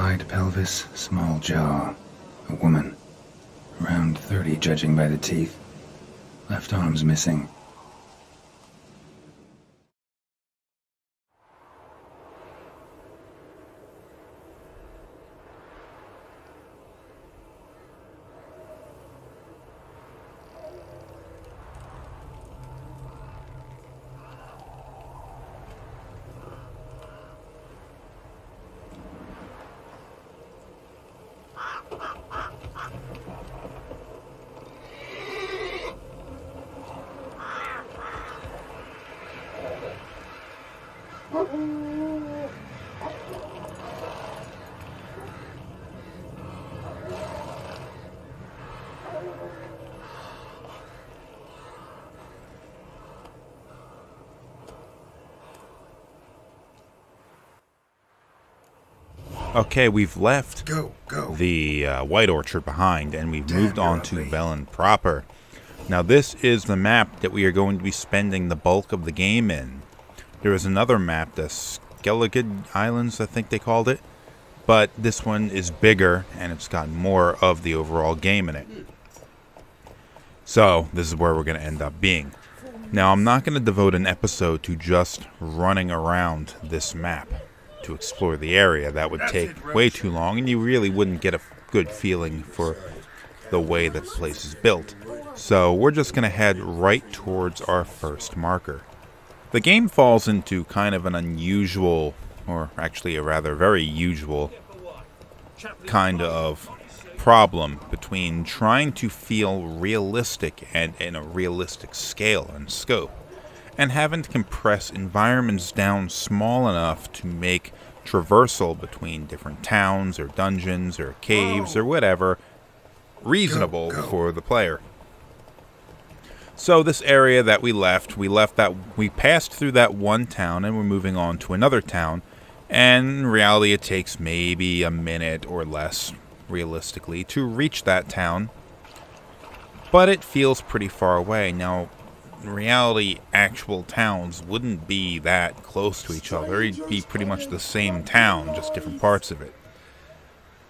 Wide pelvis, small jaw. A woman. Around 30, judging by the teeth. Left arm's missing. Okay, we've left Go, go. the uh, White Orchard behind, and we've Damn, moved on to. Velen proper. Now, this is the map that we are going to be spending the bulk of the game in. There is another map, the Skellige Islands, I think they called it, but this one is bigger and it's got more of the overall game in it. So, this is where we're going to end up being. Now, I'm not going to devote an episode to just running around this map to explore the area. That would take way too long, and you really wouldn't get a good feeling for the way that the place is built. So, we're just going to head right towards our first marker. The game falls into kind of an unusual, or actually a rather very usual, kind of problem between trying to feel realistic and in a realistic scale and scope, and having to compress environments down small enough to make traversal between different towns or dungeons or caves or whatever reasonable Go, go. for the player. So this area that we left, we left that we passed through that one town and we're moving on to another town. And in reality it takes maybe a minute or less realistically to reach that town. But it feels pretty far away. Now, in reality, actual towns wouldn't be that close to each other. It'd be pretty much the same town, just different parts of it.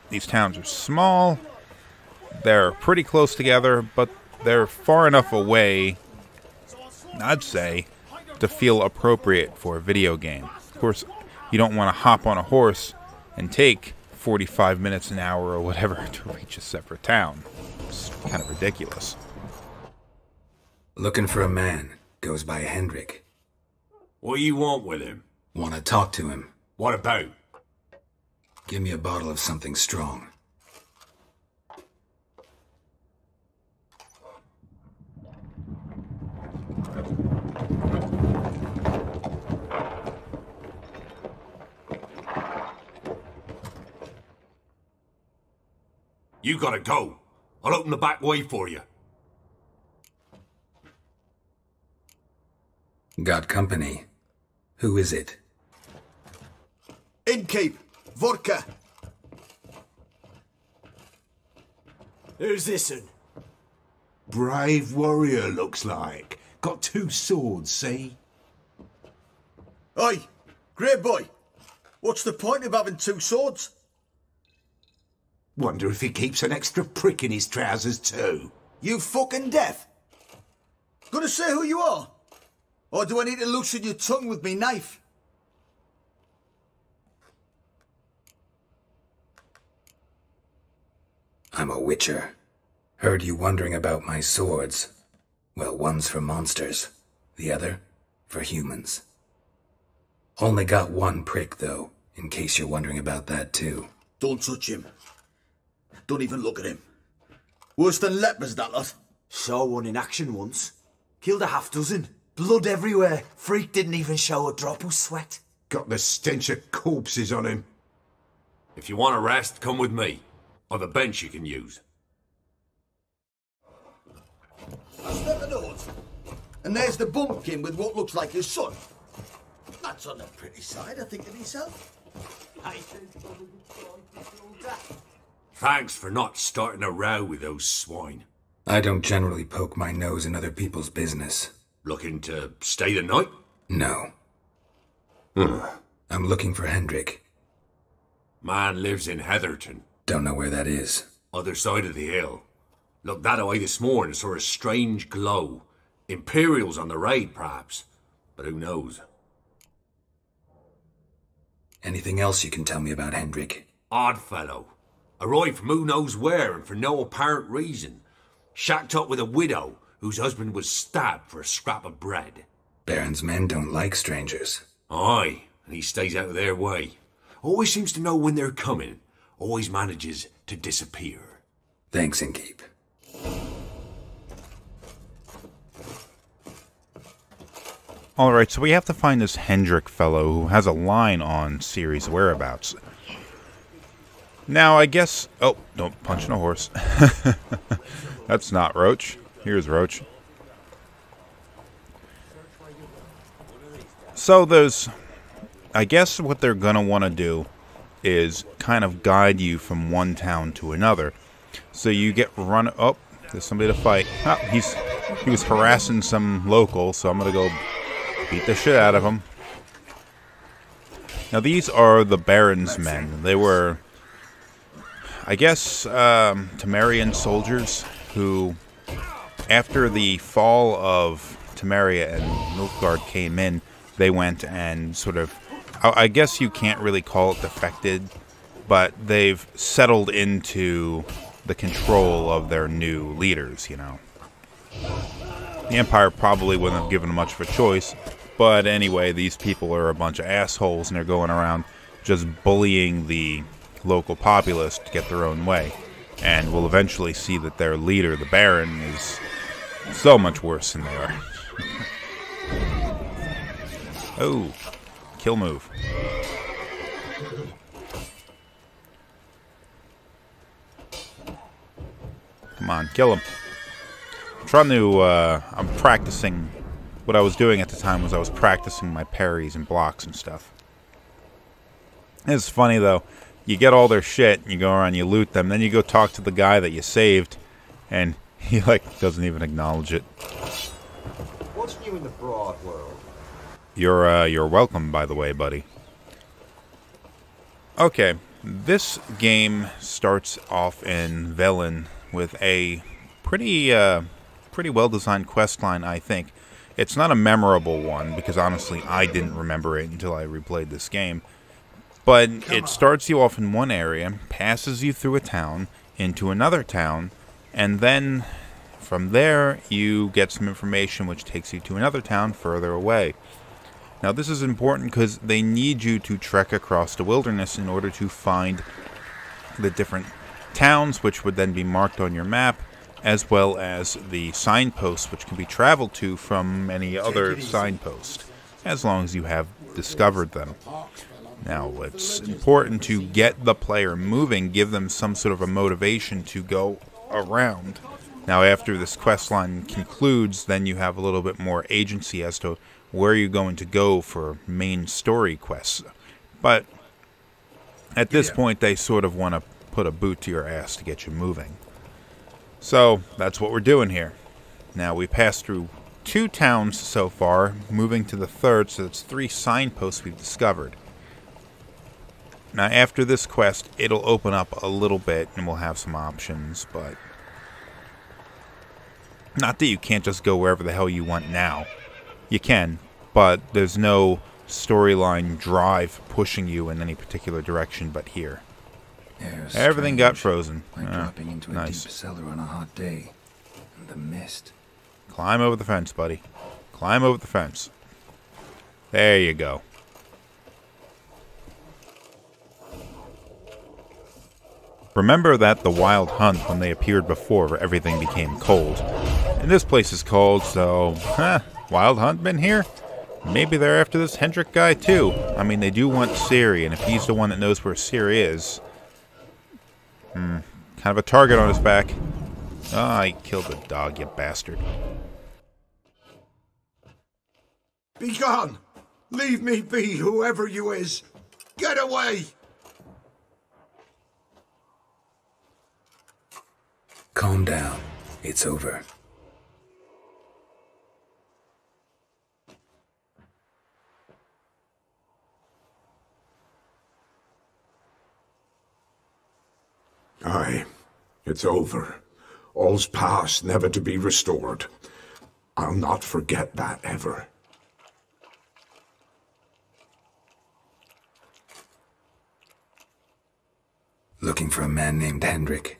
These towns are small, they're pretty close together, but they're far enough away, I'd say, to feel appropriate for a video game. Of course, you don't want to hop on a horse and take 45 minutes an hour or whatever to reach a separate town. It's kind of ridiculous. Looking for a man. Goes by Hendrik. What do you want with him? Want to talk to him. What about? Give me a bottle of something strong. You gotta go. I'll open the back way for you. Got company. Who is it? Inkeep, vodka. Who's this'n? Brave warrior, looks like. Got two swords, see? Oi, great boy. What's the point of having two swords? Wonder if he keeps an extra prick in his trousers, too. You fucking deaf. Gonna say who you are? Or do I need to loosen your tongue with me knife? I'm a witcher. Heard you wondering about my swords. Well, one's for monsters, the other for humans. Only got one prick, though, in case you're wondering about that, too. Don't touch him. Don't even look at him. Worse than lepers, that lot. Saw one in action once. Killed a half dozen. Blood everywhere. Freak didn't even show a drop of sweat. Got the stench of corpses on him. If you want a rest, come with me. Or the bench you can use. I step the nose. And there's the bumpkin with what looks like his son. That's on the pretty side, I think to myself. Thanks for not starting a row with those swine. I don't generally poke my nose in other people's business. Looking to stay the night? No. Hmm. I'm looking for Hendrik. Man lives in Heatherton, Don't know where that is. other side of the hill. Looked that away this morning, saw a strange glow. Imperials on the raid, perhaps. But who knows? Anything else you can tell me about Hendrik? Odd fellow. Arrived from who knows where and for no apparent reason. Shacked up with a widow whose husband was stabbed for a scrap of bread. Baron's men don't like strangers. Aye, and he stays out of their way. Always seems to know when they're coming. Always manages to disappear. Thanks, Inkeep. All right, so we have to find this Hendrik fellow who has a line on Ciri's whereabouts. Now, I guess. Oh, don't punch in a horse. That's not Roach. Here's Roach. So there's. I guess what they're going to want to do is kind of guide you from one town to another. So you get run. Oh, there's somebody to fight. Oh, he's he was harassing some local, so I'm gonna go beat the shit out of him. Now these are the Baron's men. They were, I guess, um, Temerian soldiers who, after the fall of Temeria and Nilfgaard came in, they went and sort of, I guess you can't really call it defected, but they've settled into the control of their new leaders, you know. The Empire probably wouldn't have given them much of a choice, but anyway, these people are a bunch of assholes and they're going around just bullying the local populace to get their own way. And we'll eventually see that their leader, the Baron, is so much worse than they are. oh, kill move. Come on, kill him. I'm trying to, uh, I'm practicing. What I was doing at the time was I was practicing my parries and blocks and stuff. It's funny though. You get all their shit, and you go around, you loot them, then you go talk to the guy that you saved, and he like doesn't even acknowledge it. What's new in the broad world? You're uh, you're welcome, by the way, buddy. Okay, this game starts off in Velen with a pretty uh, pretty well designed quest line, I think. It's not a memorable one because honestly, I didn't remember it until I replayed this game. But it starts you off in one area, passes you through a town into another town, and then from there you get some information which takes you to another town further away. Now, this is important because they need you to trek across the wilderness in order to find the different towns, which would then be marked on your map, as well as the signposts, which can be traveled to from any other signpost, as long as you have discovered them. Now, it's important to get the player moving, give them some sort of a motivation to go around. Now, after this quest line concludes, then you have a little bit more agency as to where you're going to go for main story quests. But at this point, they sort of want to put a boot to your ass to get you moving. So that's what we're doing here. Now we passed through two towns so far, moving to the third, so it's three signposts we've discovered. Now after this quest, it'll open up a little bit and we'll have some options, but not that you can't just go wherever the hell you want now. You can, but there's no storyline drive pushing you in any particular direction but here. Everything got frozen. Like Ah, dropping into a nice. deep cellar on a hot day. And the mist. Climb over the fence, buddy. Climb over the fence. There you go. Remember that the wild hunt when they appeared before everything became cold. And this place is cold, so, huh, wild hunt been here? Maybe they're after this Hendrik guy too. I mean, they do want Ciri, and if he's the one that knows where Ciri is, hmm, kind of a target on his back. Ah, he killed the dog, you bastard. Be gone! Leave me be, whoever you is! Get away! Calm down. It's over. Aye, it's over. All's past, never to be restored. I'll not forget that ever. Looking for a man named Hendrik,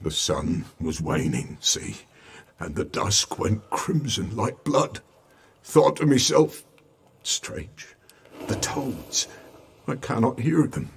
The sun was waning, see, and the dusk went crimson like blood. Thought to myself, strange, the toads, I cannot hear them.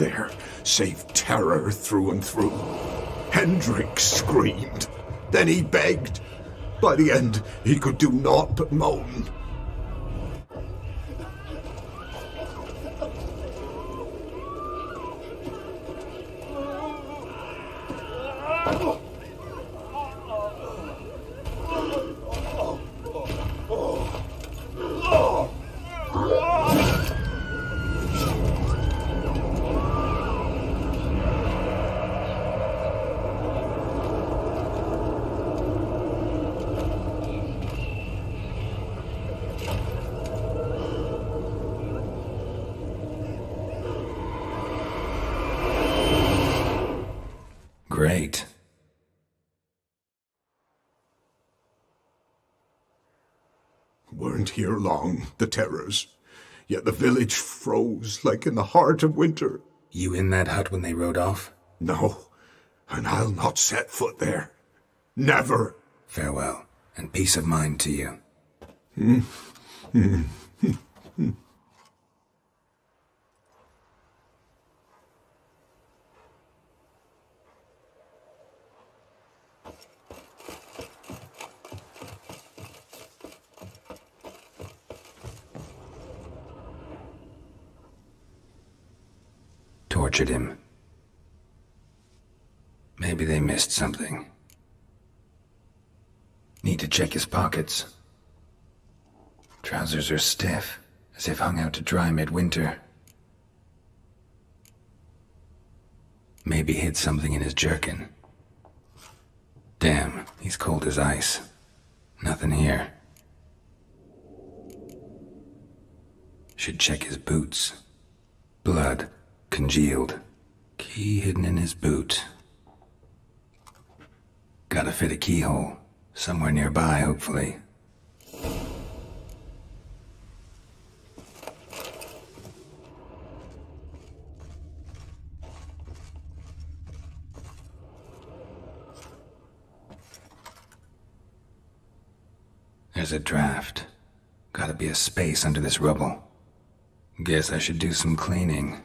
There, save terror through and through. Hendrik screamed. Then he begged. By the end, he could do naught but moan. Great. Weren't here long, the terrors. Yet the village froze like in the heart of winter. You in that hut when they rode off? No, and I'll not set foot there. Never. Farewell, and peace of mind to you. Hmm, hmm. Tortured him. Maybe they missed something. Need to check his pockets. Trousers are stiff, as if hung out to dry midwinter. Maybe hid something in his jerkin. Damn, he's cold as ice. Nothing here. Should check his boots. Blood, congealed. Key hidden in his boot. Gotta fit a keyhole. Somewhere nearby, hopefully. There's a draft. Gotta be a space under this rubble. Guess I should do some cleaning.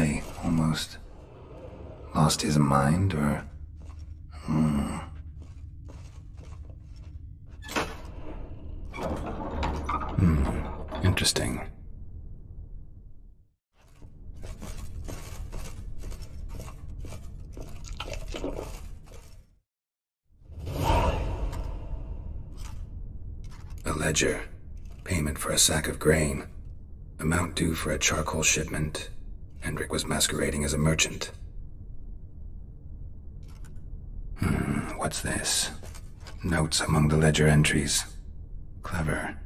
Display, almost. Lost his mind, or. Hmm. Hmm. Interesting. A ledger. Payment for a sack of grain. Amount due for a charcoal shipment. Hendrik was masquerading as a merchant. Hmm, what's this? Notes among the ledger entries. Clever.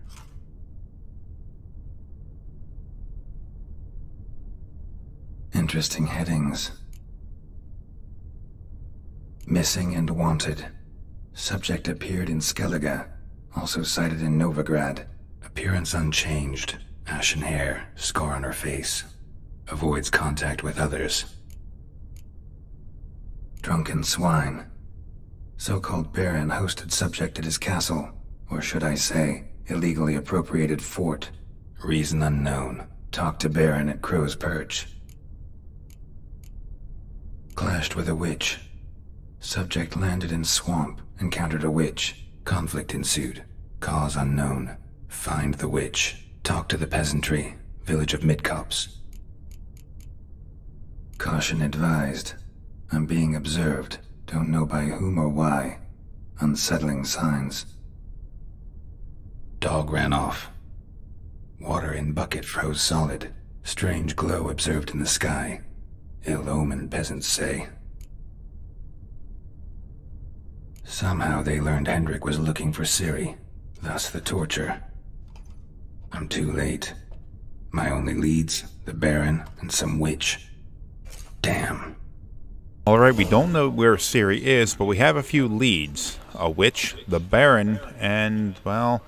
Interesting headings. Missing and wanted. Subject appeared in Skellige, also sighted in Novigrad. Appearance unchanged. Ashen hair, scar on her face. Avoids contact with others. Drunken swine. So-called Baron hosted subject at his castle, or should I say, illegally appropriated fort. Reason unknown. Talked to Baron at Crow's Perch. Clashed with a witch. Subject landed in swamp, encountered a witch. Conflict ensued. Cause unknown. Find the witch. Talk to the peasantry. Village of Midcopse. Caution advised. I'm being observed. Don't know by whom or why. Unsettling signs. Dog ran off. Water in bucket froze solid. Strange glow observed in the sky. Ill omen, peasants say. Somehow they learned Hendrik was looking for Ciri, thus the torture. I'm too late. My only leads, the Baron and some witch. Damn. Alright, we don't know where Ciri is, but we have a few leads. A witch, the Baron, and, well,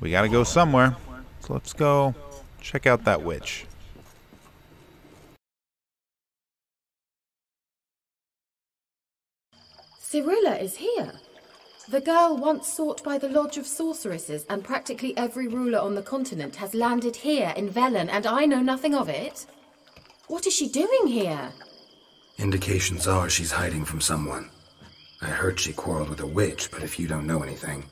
we gotta go somewhere. So let's go check out that witch. Cirilla is here. The girl once sought by the Lodge of Sorceresses, and practically every ruler on the continent has landed here in Velen, and I know nothing of it. What is she doing here? Indications are she's hiding from someone. I heard she quarreled with a witch, but if you don't know anything,